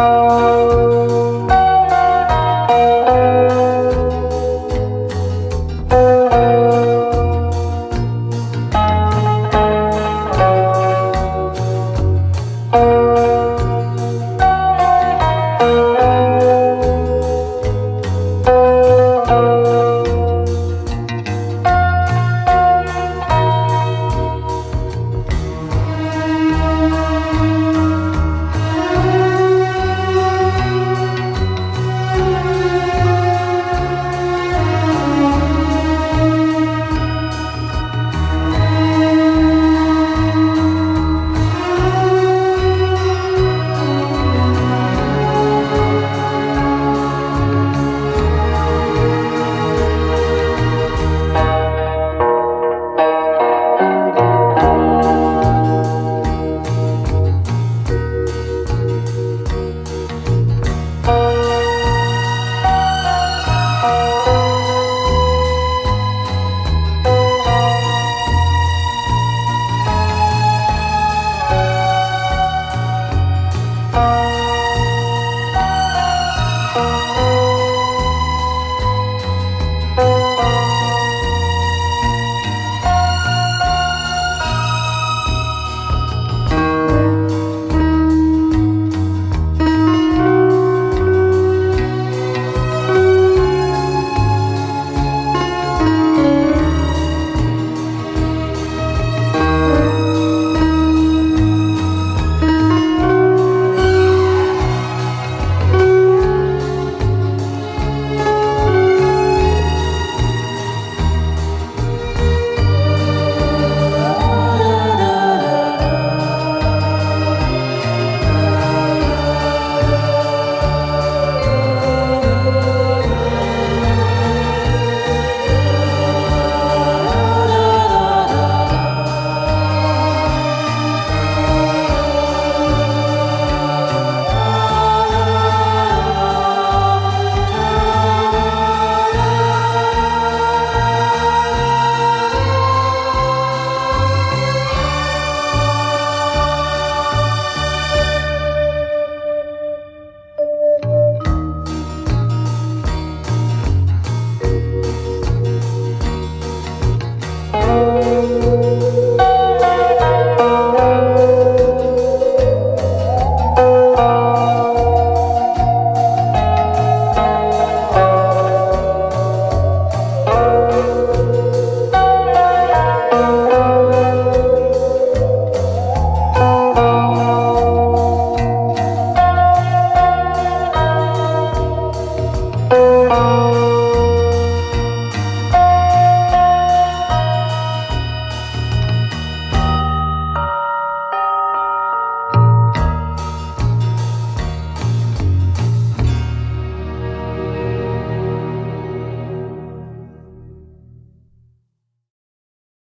Oh. Oh,